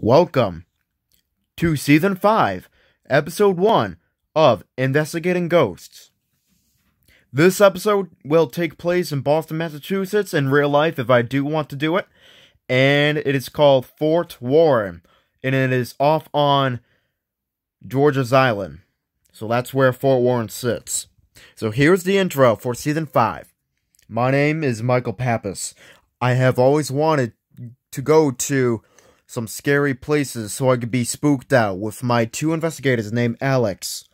Welcome to Season 5, Episode 1 of Investigating Ghosts. This episode will take place in Boston, Massachusetts in real life if I do want to do it, and it is called Fort Warren, and it is off on George's Island. So that's where Fort Warren sits. So here's the intro for Season 5. My name is Michael Pappas. I have always wanted to go to some scary places so I could be spooked out with my two investigators named Alex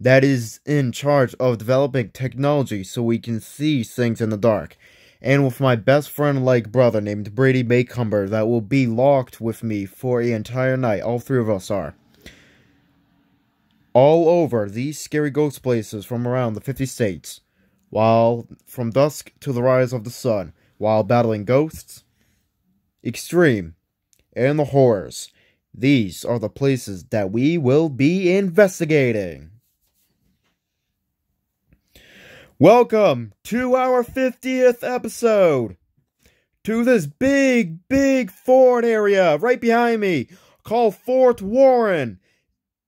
that is in charge of developing technology so we can see things in the dark. And with my best friend like brother named Brady Maycumber that will be locked with me for the entire night. All three of us are. All over these scary ghost places from around the 50 states. While from dusk to the rise of the sun, while battling ghosts, extreme, and the horrors. These are the places that we will be investigating. Welcome to our 50th episode. To this big, big fort area right behind me called Fort Warren.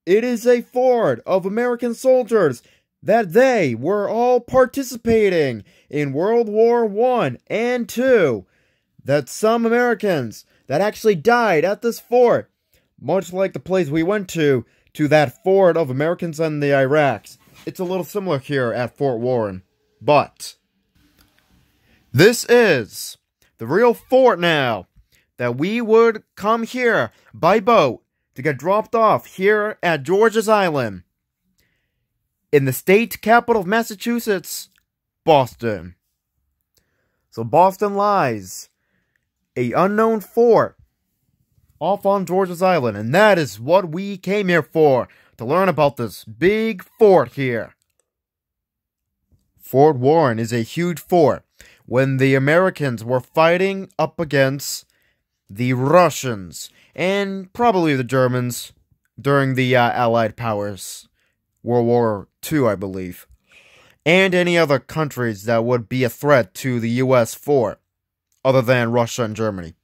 It is a fort of American soldiers that they were all participating in World War One and Two. That some Americans that actually died at this fort, much like the place we went to, to that fort of Americans and the Iraqs. It's a little similar here at Fort Warren. But, this is the real fort now, that we would come here by boat to get dropped off here at George's Island. In the state capital of Massachusetts, Boston. So Boston lies a unknown fort off on George's Island, and that is what we came here for, to learn about this big fort here. Fort Warren is a huge fort. When the Americans were fighting up against the Russians and probably the Germans during the uh, Allied powers, World War II, I believe, and any other countries that would be a threat to the U.S. fort other than Russia and Germany.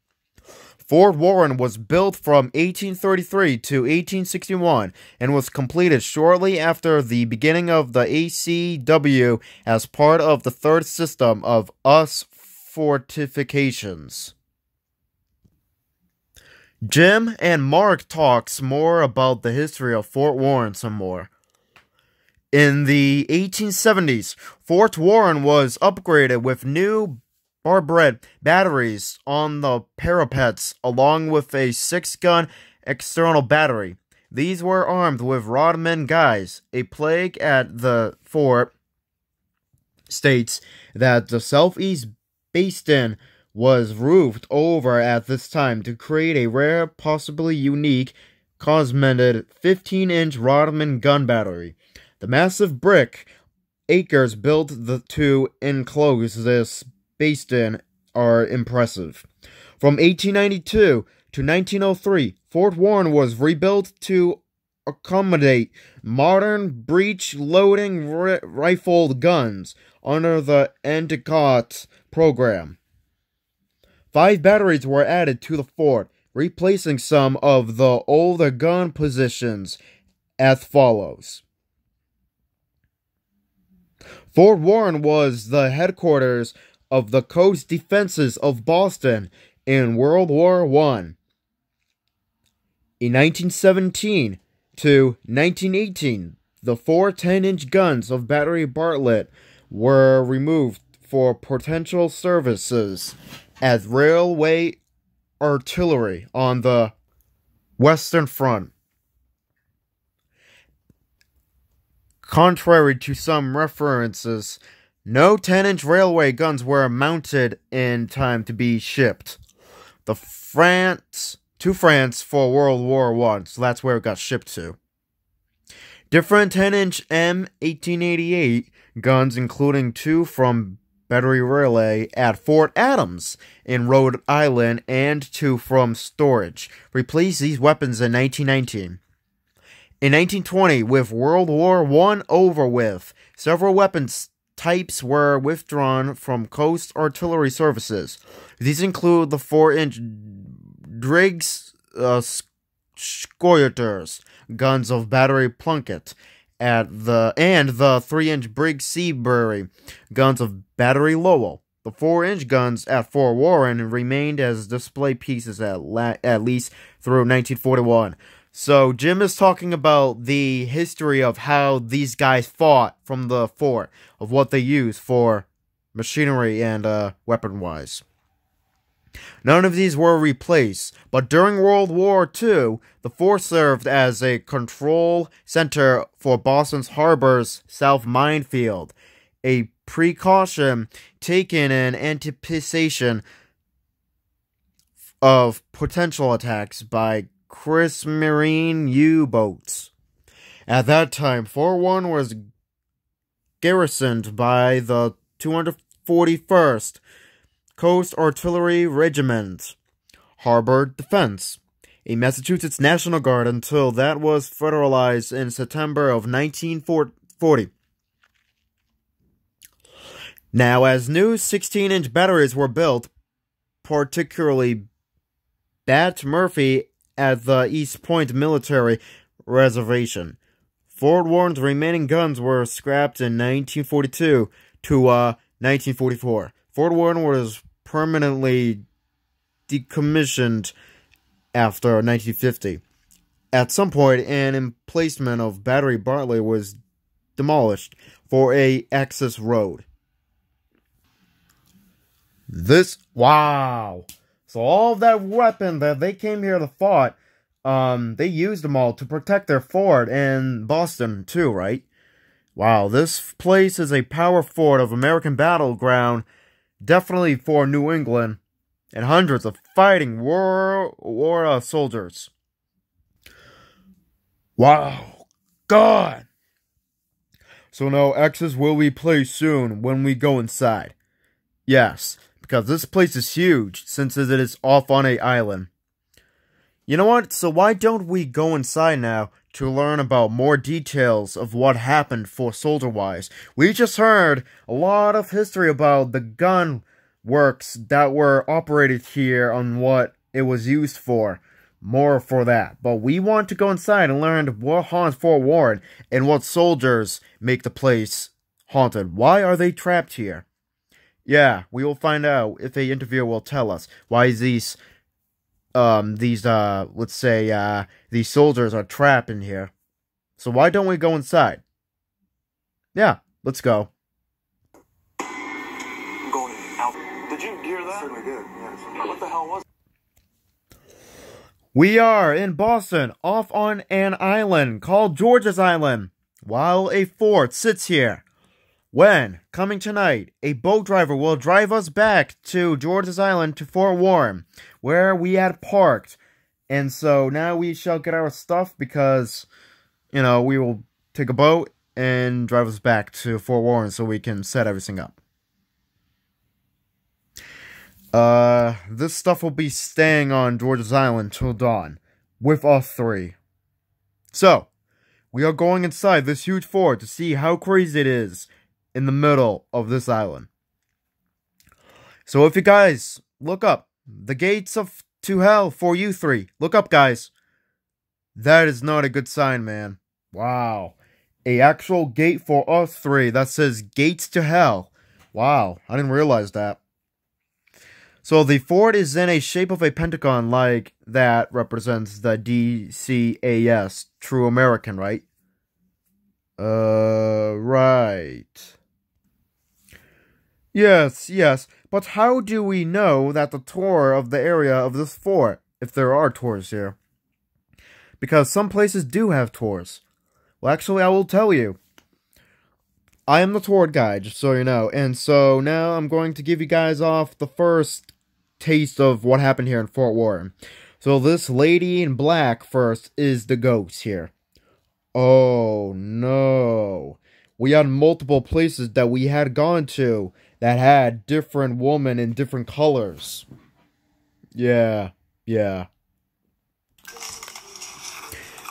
Fort Warren was built from 1833 to 1861 and was completed shortly after the beginning of the ACW as part of the third system of US fortifications. Jim and Mark talks more about the history of Fort Warren some more. In the 1870s, Fort Warren was upgraded with new Barbette batteries on the parapets, along with a six gun external battery. These were armed with Rodman guys. A plague at the fort states that the southeast bastion was roofed over at this time to create a rare, possibly unique, casemated 15 inch Rodman gun battery. The massive brick acres built the, to enclose this bastion are impressive. From 1892 to 1903, Fort Warren was rebuilt to accommodate modern breech loading ri- rifled guns under the Endicott program. Five batteries were added to the fort, replacing some of the older gun positions as follows. Fort Warren was the headquarters of the coast defenses of Boston in World War I. In 1917 to 1918, the four 10 inch guns of Battery Bartlett were removed for potential services as railway artillery on the Western Front. Contrary to some references, no 10 inch railway guns were mounted in time to be shipped. The France to France for World War One, so that's where it got shipped to. Different 10 inch M1888 guns, including two from Battery Reilly at Fort Adams in Rhode Island and two from storage, replaced these weapons in 1919. In 1920, with World War I over with, several weapons types were withdrawn from coast artillery services. These include the 4 inch Driggs uh, guns of Battery Plunkett, at the and the 3-inch Driggs-Seabury, guns of Battery Lowell. The 4-inch guns at Fort Warren remained as display pieces at, at least through 1941. So Jim is talking about the history of how these guys fought from the fort, of what they used for machinery and uh, weapon-wise. None of these were replaced, but during World War II, the fort served as a control center for Boston's Harbor's South Minefield, a precaution taken in anticipation of potential attacks by Kriegsmarine U-boats. At that time, Fort Warren was garrisoned by the 241st Coast Artillery Regiment, Harbor Defense, a Massachusetts National Guard until that was federalized in September of 1940. Now, as new 16 inch batteries were built, particularly Bat Murphy at the East Point Military Reservation, Fort Warren's remaining guns were scrapped in 1942 to uh, 1944. Fort Warren was permanently decommissioned after 1950. At some point, an emplacement of Battery Bartlett was demolished for a access road. This wow. So all that weapon that they came here to fight, um, they used them all to protect their fort in Boston too, right? Wow, this place is a power fort of American battleground, definitely for New England, and hundreds of fighting war war uh, soldiers. Wow, God. So now X's will be placed soon when we go inside. Yes, because this place is huge, since it is off on a island. You know what? So why don't we go inside now to learn about more details of what happened for Soldier Wise? We just heard a lot of history about the gun works that were operated here on what it was used for. More for that. But we want to go inside and learn what haunts Fort Warren and what soldiers make the place haunted. Why are they trapped here? Yeah, we will find out if a interviewer will tell us why these um these uh let's say uh these soldiers are trapped in here. So why don't we go inside? Yeah, let's go. going out. Did you hear that? Certainly did, yes. What the hell was We are in Boston, off on an island called George's Island, while a fort sits here. When, coming tonight, a boat driver will drive us back to George's Island to Fort Warren, where we had parked. And so now we shall get our stuff because, you know, we will take a boat and drive us back to Fort Warren so we can set everything up. Uh, this stuff will be staying on George's Island till dawn, with us three. So, we are going inside this huge fort to see how crazy it is in the middle of this island. So if you guys look up the gates of to hell for you three, look up guys. That is not a good sign, man. Wow. A actual gate for us three that says gates to hell. Wow, I didn't realize that. So the fort is in a shape of a pentagon like that represents the DCAS, true American, right? Uh, right. Yes, yes, but how do we know that the tour of the area of this fort, if there are tours here? Because some places do have tours. Well, actually, I will tell you. I am the tour guide, just so you know, and so now I'm going to give you guys off the first taste of what happened here in Fort Warren. So this lady in black first is the ghost here. Oh no. We had multiple places that we had gone to that had different women in different colors. Yeah, yeah.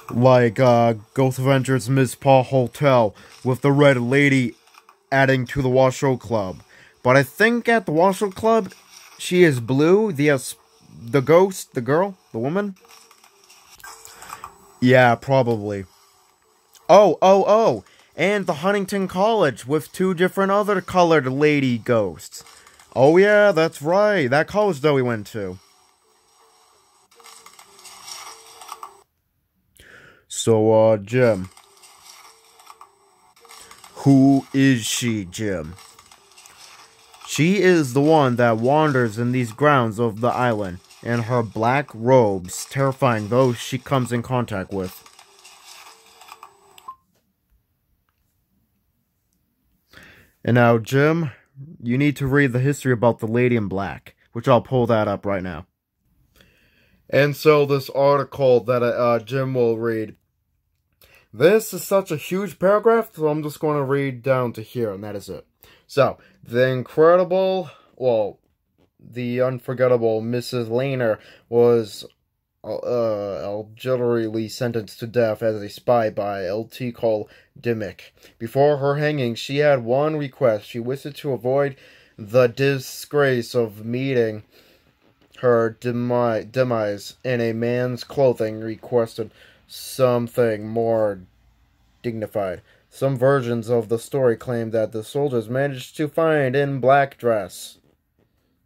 Like uh Ghost Avengers Mizpah Hotel with the red lady adding to the Washoe Club. But I think at the Washoe Club she is blue, the uh, the ghost, the girl, the woman. Yeah, probably. Oh, oh, oh! And the Huntington College with two different other colored lady ghosts. Oh, yeah, that's right. That college that we went to. So, uh, Jim. Who is she, Jim? She is the one that wanders in these grounds of the island, in her black robes, terrifying those she comes in contact with. And now, Jim, you need to read the history about the Lady in Black, which I'll pull that up right now. And so, this article that uh, Jim will read. This is such a huge paragraph, so I'm just going to read down to here, and that is it. So, the incredible, well, the unforgettable Mrs. Lanier was uh, allegedly sentenced to death as a spy by L.T. Cole Dimmick. Before her hanging, she had one request. She wished to avoid the disgrace of meeting her demi- demise in a man's clothing, requested something more dignified. Some versions of the story claim that the soldiers managed to find in black dress,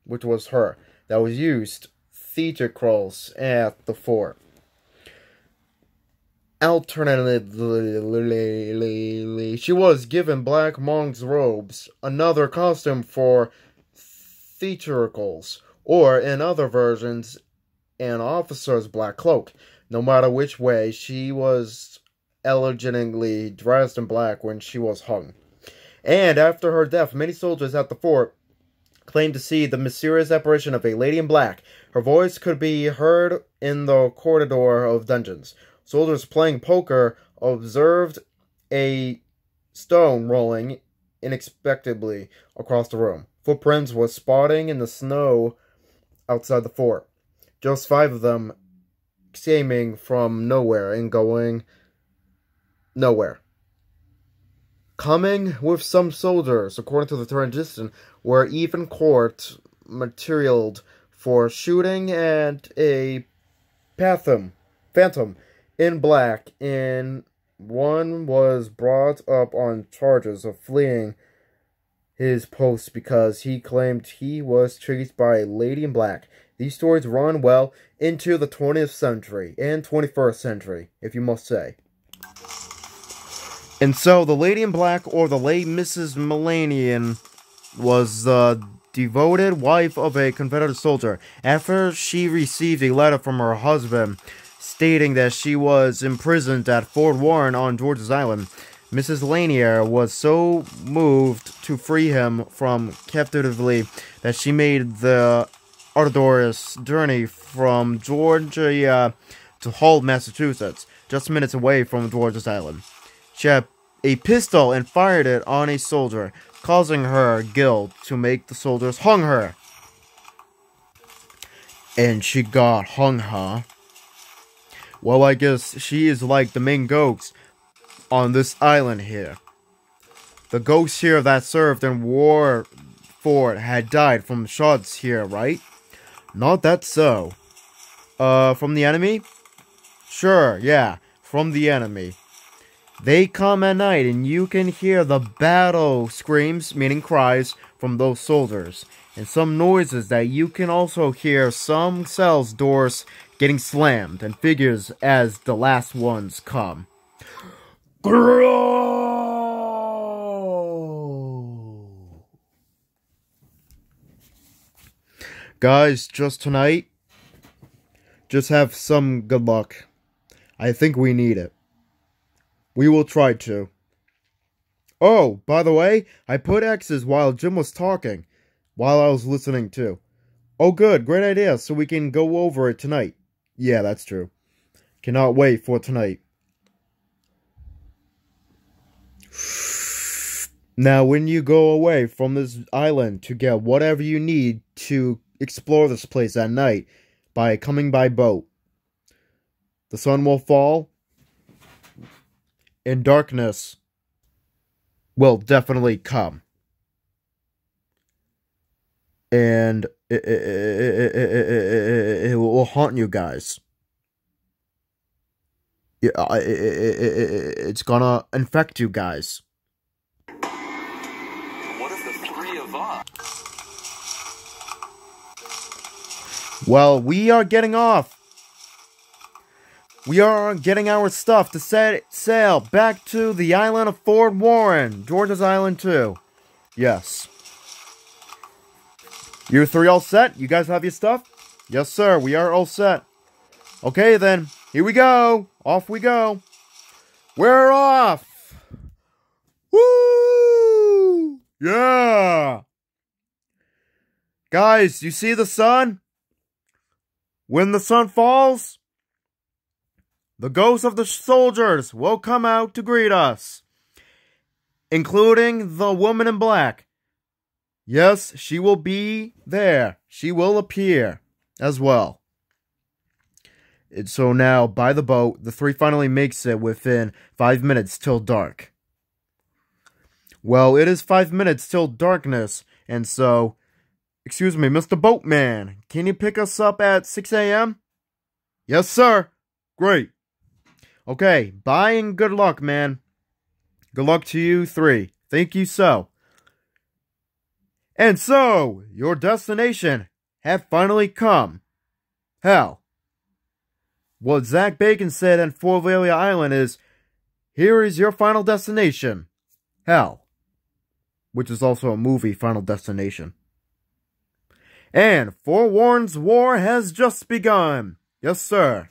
which was her, that was used theatricals at the fort. Alternatively, she was given black monk's robes, another costume for theatricals, or in other versions, an officer's black cloak. No matter which way, she was elegantly dressed in black when she was hung. And after her death, many soldiers at the fort claimed to see the mysterious apparition of a lady in black. Her voice could be heard in the corridor of dungeons. Soldiers playing poker observed a stone rolling unexpectedly across the room. Footprints were spotting in the snow outside the fort. Just five of them came from nowhere and going nowhere. Coming with some soldiers, according to the tradition, were even court martialed for shooting and a phantom, phantom in black, and one was brought up on charges of fleeing his post because he claimed he was chased by a lady in black. These stories run well into the 20th century and 21st century, if you must say. And so the Lady in Black, or the late Mrs. Melanian, was the devoted wife of a Confederate soldier. After she received a letter from her husband stating that she was imprisoned at Fort Warren on George's Island, Mrs. Lanier was so moved to free him from captivity that she made the arduous journey from Georgia to Hull, Massachusetts, just minutes away from George's Island. She had a pistol and fired it on a soldier, causing her guilt to make the soldiers hung her. And she got hung, huh? Well, I guess she is like the main ghost on this island here. The ghosts here that served in war for had died from shots here, right? Not that so. Uh, from the enemy? Sure, yeah, from the enemy. They come at night and you can hear the battle screams, meaning cries, from those soldiers. And some noises that you can also hear some cells' doors getting slammed and figures as the last ones come. Guys, just tonight, just have some good luck. I think we need it. We will try to. Oh, by the way, I put X's while Jim was talking, while I was listening too. Oh good, great idea, so we can go over it tonight. Yeah, that's true. Cannot wait for tonight. Now, when you go away from this island to get whatever you need to explore this place at night by coming by boat, the sun will fall and darkness will definitely come. And it, it, it, it, will haunt you guys. Uh, it's gonna infect you guys. What if the three of us? Well, we are getting off. We are getting our stuff to set sail back to the island of Fort Warren, George's Island too. Yes. You three all set? You guys have your stuff? Yes, sir. We are all set. Okay, then. Here we go. Off we go. We're off. Woo! Yeah. Guys, you see the sun? When the sun falls, the ghosts of the soldiers will come out to greet us, including the woman in black. Yes, she will be there. She will appear as well. And so now, by the boat, the three finally makes it within five minutes till dark. Well, it is five minutes till darkness, and so Excuse me, Mr. Boatman, can you pick us up at 6 a.m.? Yes, sir. Great. Okay, bye and good luck, man. Good luck to you three. Thank you so. And so, your destination had finally come. Hell. What Zak Bagans said on Fort Valley Island is, here is your final destination. Hell. Which is also a movie, Final Destination. And Fort Warren's war has just begun. Yes, sir.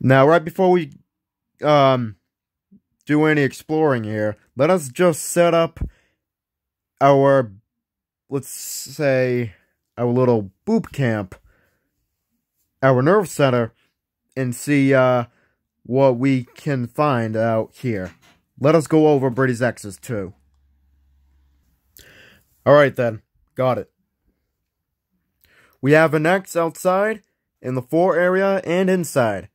Now, right before we um do any exploring here, let us just set up our let's say our little boot camp, our nerve center, and see uh what we can find out here. Let us go over Brady's X's too. Alright then, got it. We have an X outside, in the fort area, and inside.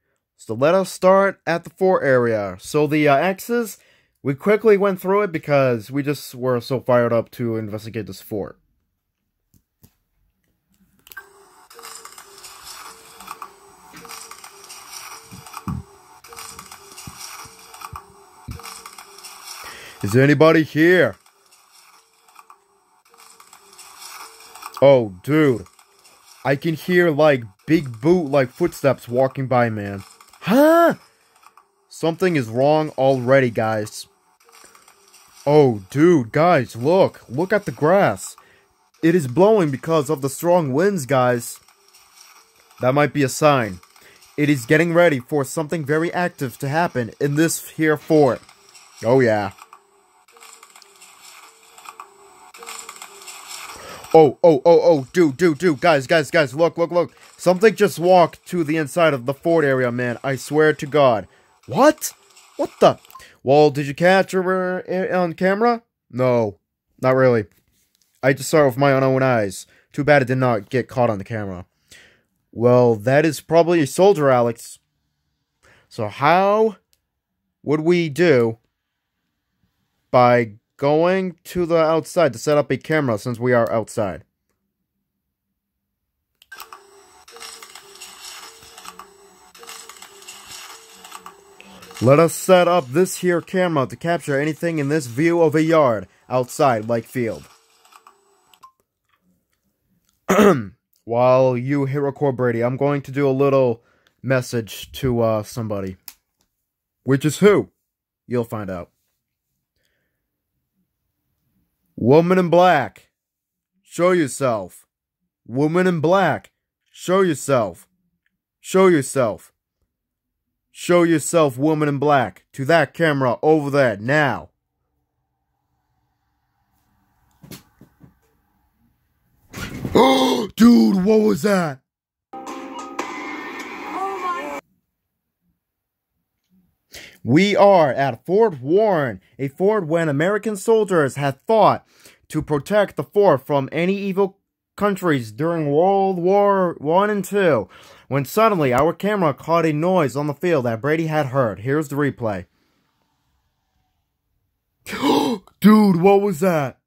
So let us start at the 4 area. So the uh, X's, we quickly went through it because we just were so fired up to investigate this fort. Is there anybody here? Oh, dude. I can hear, like, big boot like footsteps walking by, man. Huh? Something is wrong already, guys. Oh, dude, guys, look. Look at the grass. It is blowing because of the strong winds, guys. That might be a sign. It is getting ready for something very active to happen in this here fort. Oh, yeah. Oh, oh, oh, oh, dude, dude, dude, guys, guys, guys, look, look, look. Something just walked to the inside of the fort area, man. I swear to God. What? What the? Well, did you catch her uh, on camera? No, not really. I just saw it with my own eyes. Too bad it did not get caught on the camera. Well, that is probably a soldier, Alex. So how would we do by going to the outside to set up a camera since we are outside. Let us set up this here camera to capture anything in this view of a yard outside like field. While you hit record Brady, I'm going to do a little message to uh, somebody. Which is who? You'll find out. Woman in black, show yourself. Woman in black, show yourself. Show yourself. Show yourself, woman in black, to that camera over there now. Oh, dude, what was that? We are at Fort Warren, a fort when American soldiers had fought to protect the fort from any evil countries during World War One and Two. When suddenly our camera caught a noise on the field that Brady had heard. Here's the replay. Dude, what was that?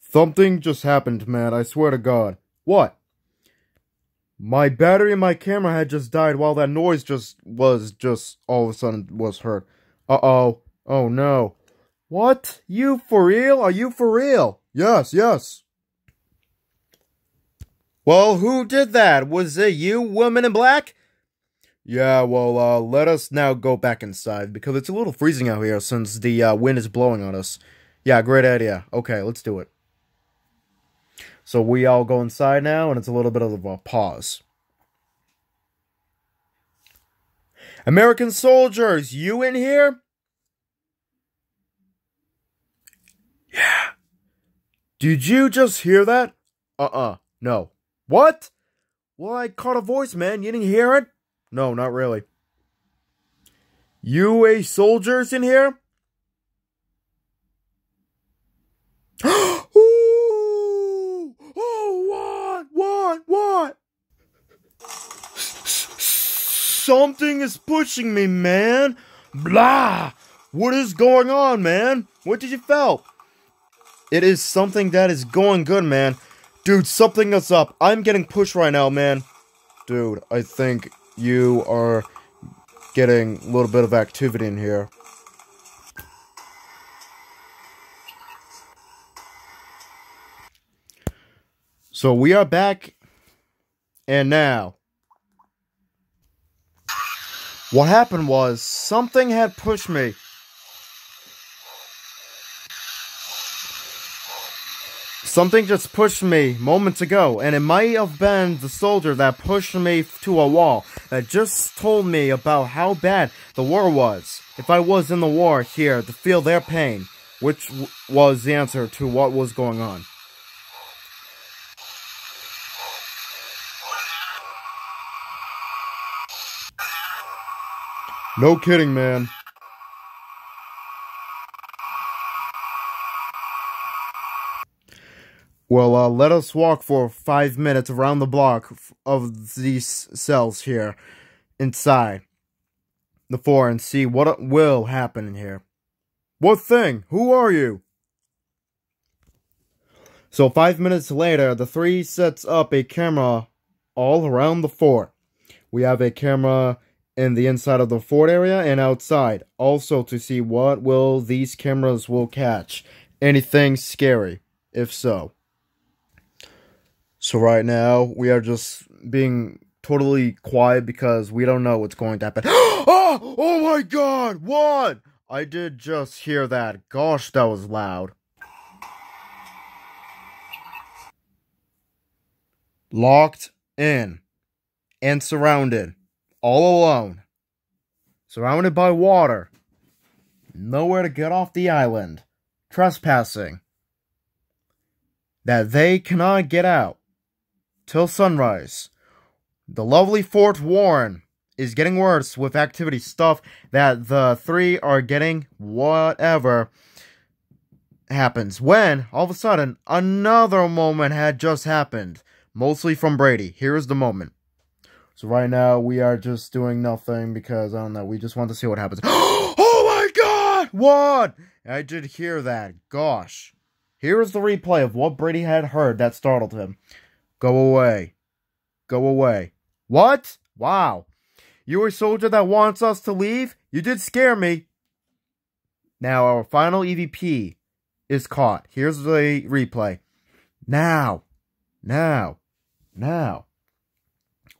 Something just happened, man. I swear to God. What? My battery in my camera had just died while that noise just was just all of a sudden was heard. Uh oh. Oh no. What? You for real? Are you for real? Yes, yes. Well, who did that? Was it you, woman in black? Yeah, well, uh, let us now go back inside because it's a little freezing out here since the uh, wind is blowing on us. Yeah, great idea. Okay, let's do it. So we all go inside now, and it's a little bit of a pause. American soldiers, you in here? Yeah. Did you just hear that? Uh-uh, no. What? Well, I caught a voice, man. You didn't hear it? No, not really. UA soldiers in here? Ooh! Oh, what? What? What? Something is pushing me, man. Blah! What is going on, man? What did you feel? It is something that is going good, man. Dude, something is up. I'm getting pushed right now, man. Dude, I think you are getting a little bit of activity in here. So we are back, and now. What happened was something had pushed me. Something just pushed me moments ago, and it might have been the soldier that pushed me to a wall that just told me about how bad the war was. If I was in the war here to feel their pain, which was the answer to what was going on. No kidding, man. Well, uh, let us walk for five minutes around the block of these cells here inside the four and see what will happen in here. What thing? Who are you? So five minutes later, the three sets up a camera all around the fort. We have a camera in the inside of the fort area and outside, also to see what will these cameras will catch. Anything scary, if so. So right now, we are just being totally quiet because we don't know what's going to happen. oh! Oh my god! What? I did just hear that. Gosh, that was loud. Locked in and surrounded. All alone. Surrounded by water. Nowhere to get off the island. Trespassing. That they cannot get out till sunrise. The lovely Fort Warren is getting worse with activity stuff that the three are getting whatever happens. When, all of a sudden, another moment had just happened, mostly from Brady. Here's the moment. So right now, we are just doing nothing because, I don't know, we just want to see what happens. oh my god! What? I did hear that. Gosh. Here is the replay of what Brady had heard that startled him. Go away. Go away. What? Wow. You a soldier that wants us to leave? You did scare me. Now, our final EVP is caught. Here's the replay. Now. Now. Now.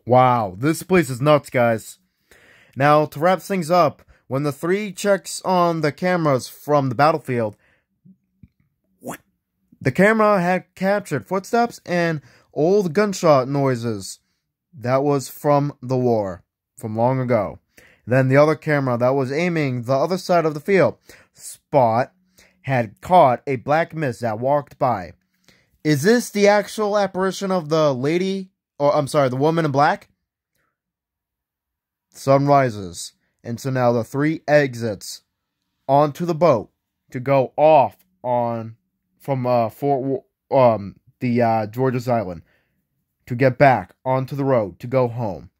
Wow, this place is nuts, guys. Now, to wrap things up, when the three checks on the cameras from the battlefield, what? the camera had captured footsteps and old gunshot noises. That was from the war, from long ago. Then the other camera that was aiming the other side of the field spot had caught a black mist that walked by. Is this the actual apparition of the lady, or I'm sorry, the woman in black? Sun rises, and so now the three exits onto the boat to go off on from uh, Fort um the uh, George's Island to get back onto the road to go home.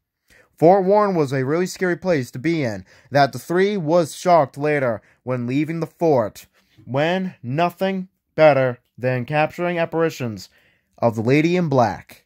Fort Warren was a really scary place to be in, that the three was shocked later when leaving the fort, when nothing better than capturing apparitions of the lady in black.